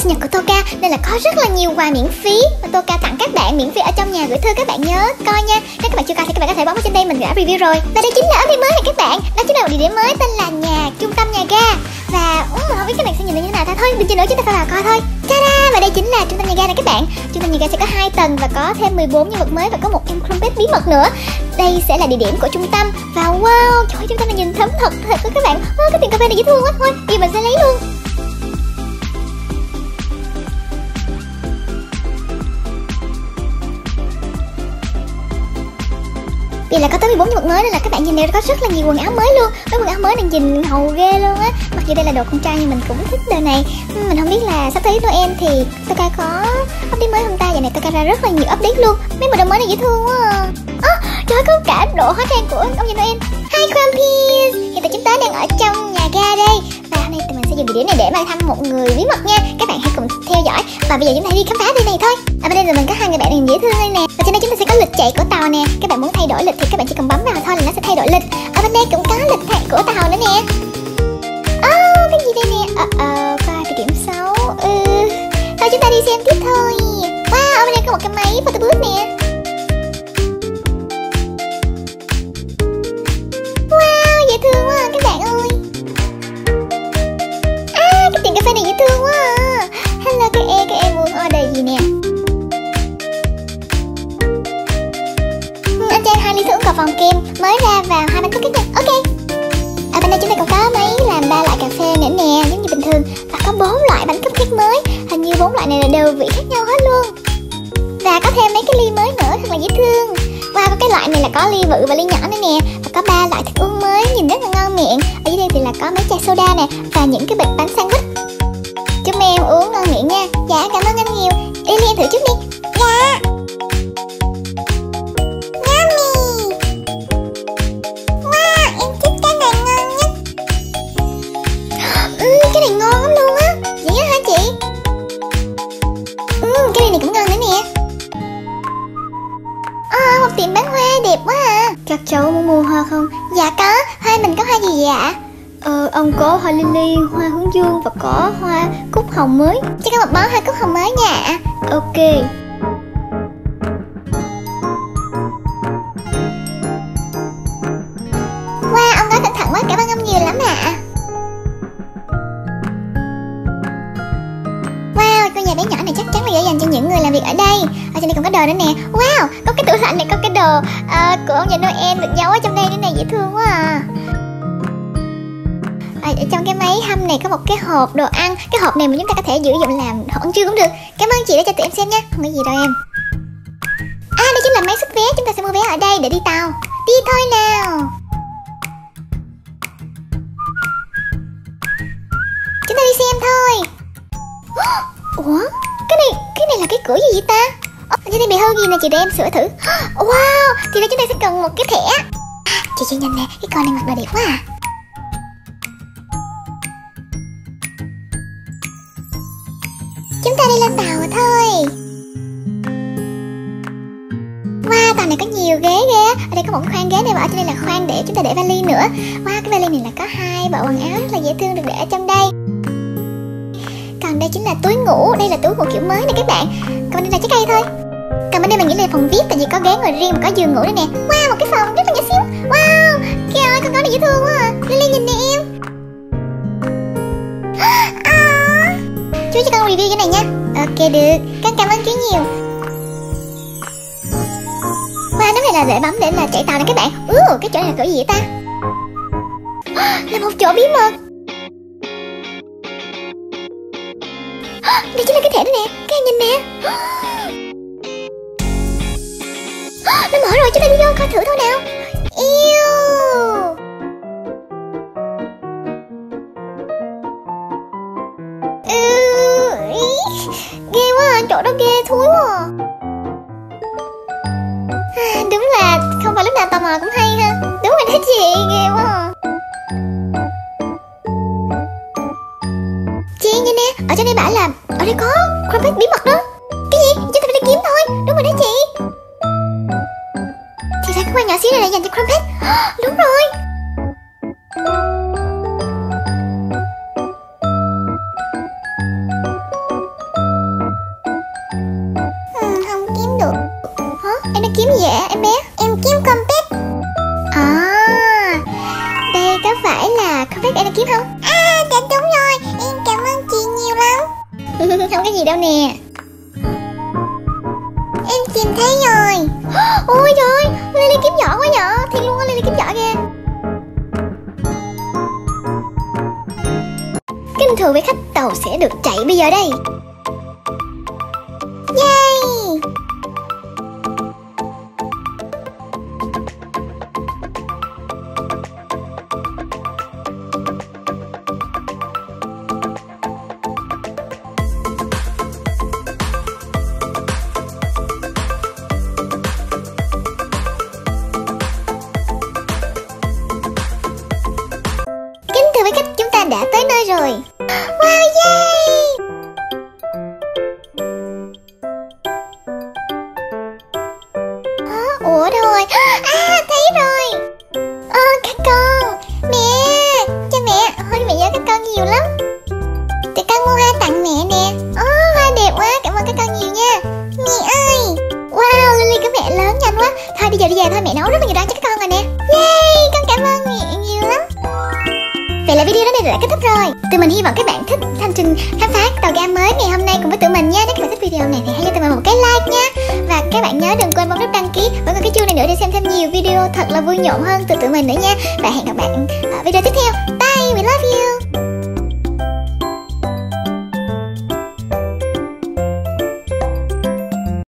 sinh nhật của Toka nên là có rất là nhiều quà miễn phí. Mà Toka tặng các bạn miễn phí ở trong nhà gửi thư các bạn nhớ coi nha. Nếu các bạn chưa coi thì các bạn có thể bấm vào trên đây mình đã review rồi. Và đây chính là update mới này các bạn? Đó chính là một địa điểm mới tên là nhà trung tâm nhà ga. Và um, không biết các bạn sẽ nhìn thấy như thế nào ta? Thôi đừng chờ nữa chúng ta phải vào coi thôi. Ta và đây chính là trung tâm nhà ga này các bạn. Trung tâm nhà ga sẽ có hai tầng và có thêm 14 nhân vật mới và có một em crumpet bí mật nữa. Đây sẽ là địa điểm của trung tâm. Và wow trời ơi chúng ta nhìn thấm thật thật các bạn. Oh, cái tiền cà phê này dễ thương quá. Thôi giờ mình sẽ lấy luôn. Vì là có tới 14 nhân vật mới nên là các bạn nhìn đều có rất là nhiều quần áo mới luôn. Mấy quần áo mới này nhìn ngầu ghê luôn á. Mặc dù đây là đồ con trai nhưng mình cũng thích đồ này. Ừ, mình không biết là sắp tới Noel thì Toka có update mới không ta? Giờ này Toka ra rất là nhiều update luôn. Mấy bộ đồ mới này dễ thương quá à. à, trời có cả độ hóa trang của ông già Noel. Hi Crumpies Hiện tại chúng ta đang ở trong nhà ga đây thì tụi mình sẽ dùng địa điểm này để mà thăm một người bí mật nha. Các bạn hãy cùng theo dõi. Và bây giờ chúng ta đi khám phá nơi này thôi. Ở bên đây là mình có hai người bạn dễ thương đây nè. Và trên đây chúng ta sẽ có lịch chạy của tàu nè. Các bạn muốn thay đổi lịch thì các bạn chỉ cần bấm vào thôi là nó sẽ thay đổi lịch. Ở bên đây cũng có lịch chạy của tàu nữa nè. Oh, cái gì đây nè? Ờ, ờ, qua địa điểm xấu Ừ, thôi chúng ta đi xem tiếp thôi. Wow, ở bên đây có một cái máy photo booth nè. Hai ly sữa cà phòng kem mới ra vào hai bánh cookies nha Ok. Ở bên đây chúng ta còn có mấy làm ba loại cà phê nữa nè giống như bình thường. Và có bốn loại bánh cupcake mới. Hình như bốn loại này là đều vị khác nhau hết luôn. Và có thêm mấy cái ly mới nữa thật là dễ thương. Wow, có cái loại này là có ly bự và ly nhỏ nữa nè. Và có ba loại thức uống mới nhìn rất là ngon miệng. Ở dưới đây thì là có mấy chai soda nè Và những cái bịch bánh sandwich. Chúc em uống ngon miệng nha. Dạ, cảm ơn anh nhiều. Đi em thử chút đi. Hoa lily, hoa hướng dương và có hoa cúc hồng mới. Cho con một bó hoa cúc hồng mới nha. Ok. Wow, ông nói cẩn thận quá, cảm ơn ông nhiều lắm ạ. À. Wow, ngôi nhà bé nhỏ này chắc chắn là để dành cho những người làm việc ở đây. Ở trên đây còn có đồ nữa nè. Wow, có cái tủ lạnh này có cái đồ uh, của ông già Noel được giấu ở trong đây nữa này dễ thương quá à ở trong cái máy hâm này có một cái hộp đồ ăn. Cái hộp này mà chúng ta có thể sử dụng làm hộp ăn trưa cũng được. Cảm ơn chị đã cho tụi em xem nha không có gì đâu em. À đây chính là máy xuất vé. Chúng ta sẽ mua vé ở đây để đi tàu. Đi thôi nào. Chúng ta đi xem thôi. Ủa? Cái này cái này là cái cửa gì vậy ta? Ở trên đây bị hư gì nè, chị để em sửa thử. Wow, thì ra chúng ta sẽ cần một cái thẻ. Chị chị nhìn nè, cái con này mặc đồ đẹp quá à. Có nhiều ghế ghê Ở đây có một khoang ghế này và ở trên đây là khoang để chúng ta để vali nữa. Wow, cái vali này là có hai bộ quần áo rất là dễ thương được để ở trong đây. Còn đây chính là túi ngủ Đây là túi ngủ kiểu mới này các bạn. Còn đây là trái cây thôi. Còn bên đây mình nghĩ là phòng VIP Tại vì có ghế ngồi riêng và có giường ngủ đây nè. Wow, một cái phòng rất là nhỏ xíu. Wow, kìa ơi, con có này dễ thương quá à. Lily nhìn nè em. À, chú cho con review cái này nha. Ok được. Con cảm ơn chú nhiều. Là để bấm để là chạy tàu nè các bạn. Ú cái chỗ này là cửa gì ta? Là một chỗ bí mật. Đây chính là cái thẻ đó nè. Các em nhìn nè. Nó mở rồi chúng ta đi vô coi thử thôi nào. Yêu. Ừ, ghê quá à, chỗ đó ghê thúi quá. à. Mà lúc nào tò mò cũng hay ha đúng rồi đó chị, ghê quá à. chị, nhìn nè, ở trên đây bảo là, ở đây có crumpet bí mật đó. Cái gì? Chúng ta phải đi kiếm thôi. Đúng rồi đó chị. Thì ra cái quan nhỏ xíu này là dành cho crumpet đúng rồi. Em kiếm gì em bé? Em kiếm compet À Đây có phải là confetti em đang kiếm không? À dạ đúng rồi. Em cảm ơn chị nhiều lắm. Không có gì đâu nè. Em tìm thấy rồi. Ôi trời Lily kiếm giỏ quá vậy Thiệt luôn á Lily kiếm giỏ kìa. Kinh thường với khách tàu sẽ được chạy bây giờ đây rồi. Wow yay! À, Ủa đâu rồi. À thấy rồi. Ơ các con. Mẹ Cho mẹ. Thôi mẹ nhớ các con nhiều lắm. Tụi con mua hoa tặng mẹ nè. Ồ hoa đẹp quá. Cảm ơn các con nhiều nha. Mẹ ơi. Wow Lily của mẹ lớn nhanh quá. Thôi bây giờ đi về thôi. Mẹ nấu rất là nhiều đồ ăn cho các con là video đến đây đã kết thúc rồi. Tụi mình hy vọng các bạn thích hành trình khám phá tàu ga mới ngày hôm nay cùng với tụi mình nha. Nếu các bạn thích video này thì hãy cho tụi mình một cái like nha. Và các bạn nhớ đừng quên bấm nút đăng ký và có cái chuông này nữa để xem thêm nhiều video thật là vui nhộn hơn từ tụi mình nữa nha. Và hẹn gặp bạn ở ờ, video tiếp theo. Bye, we love you.